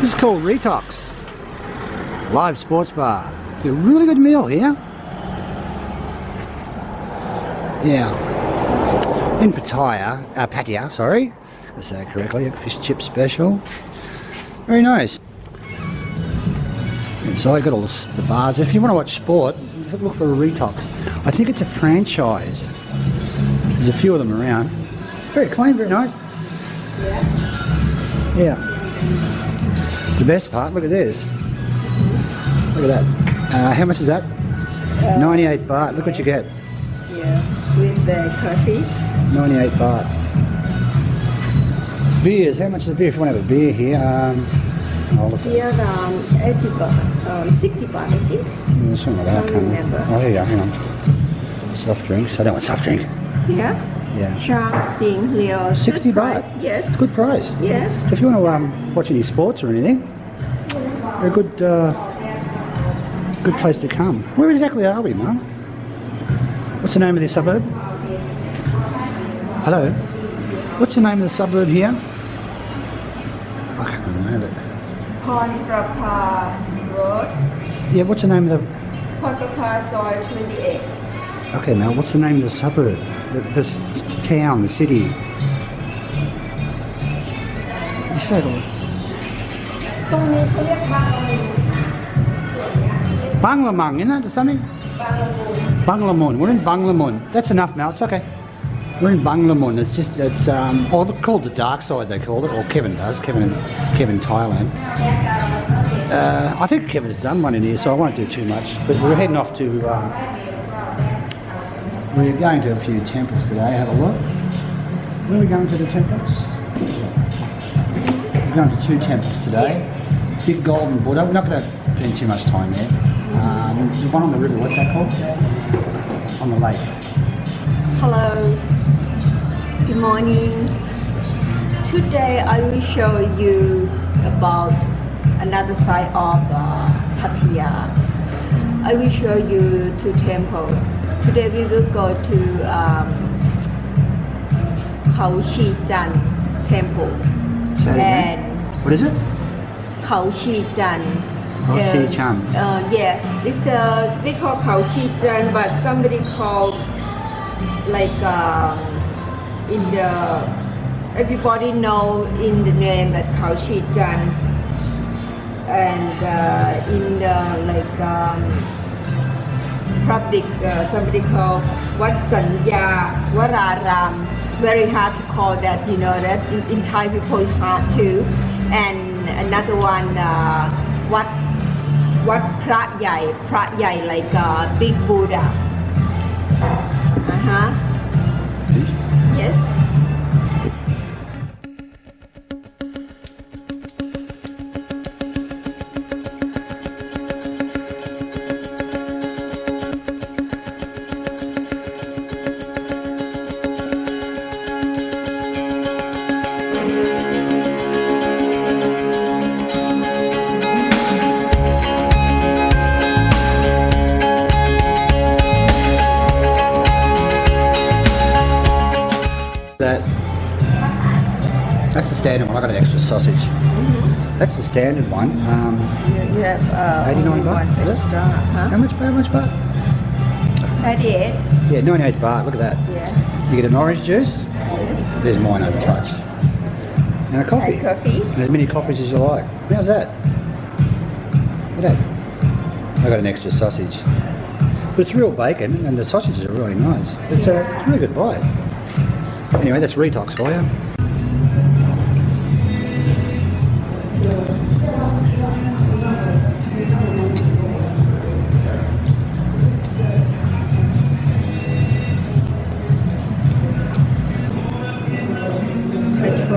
This is called Retox. Live sports bar. It's a really good meal here. Yeah. In Pattaya, uh, Pattaya, sorry. I say it correctly, a fish chip special. Very nice. And so I got all the bars. If you want to watch sport, look for a Retox. I think it's a franchise. There's a few of them around. Very clean, very nice. Yeah. Yeah. The best part, look at this. Look at that. Uh, how much is that? 98 baht. Look what you get. Yeah. With the coffee. 98 baht. Beers. How much is a beer? If you want to have a beer here, um, I'll look at Here 80 baht, um, 60 baht, I think. yeah, something like that. I can't remember. Oh, here you go. Hang on. Soft drinks. I don't want soft drink. Yeah. Yeah. Sharp, Sing, Leo. 60 good baht. price, Yes. It's a good price. Yeah. So if you want to um, watch any sports or anything, they're a good, uh, good place to come. Where exactly are we, Meaw? What's the name of this suburb? Hello? What's the name of the suburb here? I can't remember it. Ponprapa Road. Yeah, what's the name of the... Ponprapa Soi 28. Okay, now what's the name of the suburb, the, town, the city? You said. Banglamung, isn't that something? Banglamoon. We're in Banglamoon. That's enough now. It's okay. We're in Banglamun. It's just it's um, oh, they called the dark side. They called it, or Kevin does. Kevin, Kevin Thailand. Uh, I think Kevin's done one in here, so I won't do too much. But we're heading off to. Um, we're going to a few temples today. Have a look. Where are we going to the temples? We're going to two temples today. Big Golden Buddha. We're not going to spend too much time there. Um, the one on the river. What's that called? On the lake. Hello. Good morning. Today I will show you about another side of uh, Pattaya. I will show you two temples. Today we will go to um, Jan temple. And What is it? Khao Chi Jan. Khao Chi Uh, Chan. Uh, yeah, it's uh, we call Khao Chi Jan, but somebody called like um, in the everybody know in the name that Khao Chi Jan, and uh, in the like um, public uh, somebody called Wat Sanya Wararam. Very hard to call that, you know that in, in Thai people it's hard too. And another one, uh, Wat Wat Phra Yai, Phra Yai like uh, big Buddha. Uh That's the standard one. I got an extra sausage. That's the standard one. Um, You have uh, 89 only baht? it? how huh? much? How much baht? 98. Yeah, 98 baht. Look at that. Yeah. You get an orange juice. There's mine untouched. And a coffee. And coffee. And as many coffees as you like. How's that? Look at that. I got an extra sausage. But it's real bacon and the sausages are really nice. It's a, it's a really good bite. Anyway, that's Retox for you.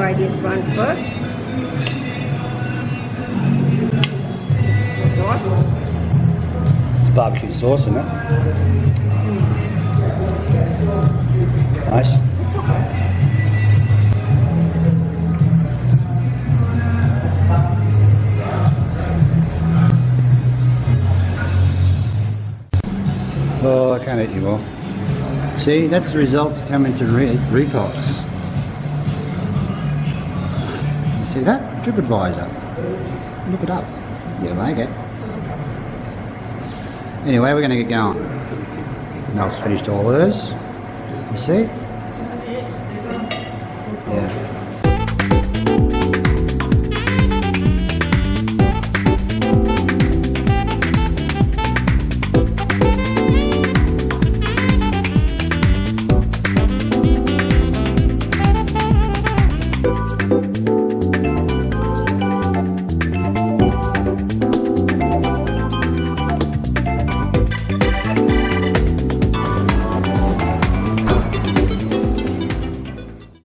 Try this one first. Sauce. It's barbecue sauce in it. Nice. Oh, I can't eat you all. See, that's the result of coming to re- Retox. See that? TripAdvisor. Look it up. You like it. Anyway, we're going to get going. Meaw's finished all hers. You see? Yeah.